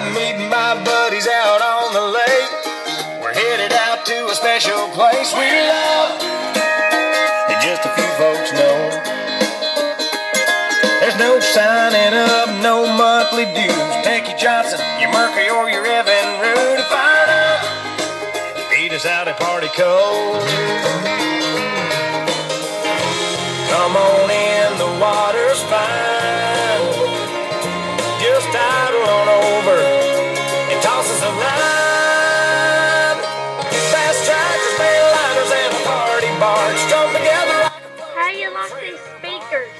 I'm meeting my buddies out on the lake. We're headed out to a special place we love just a few folks know. There's no signing up, no monthly dues. Take Johnson, your Mercury, or your Evinrude. Fired up, beat us out at party cold. Come on in, the water's fine. Just idle on tosses around. Fast tractors, liners, and a party barge. Together How you lock these speakers?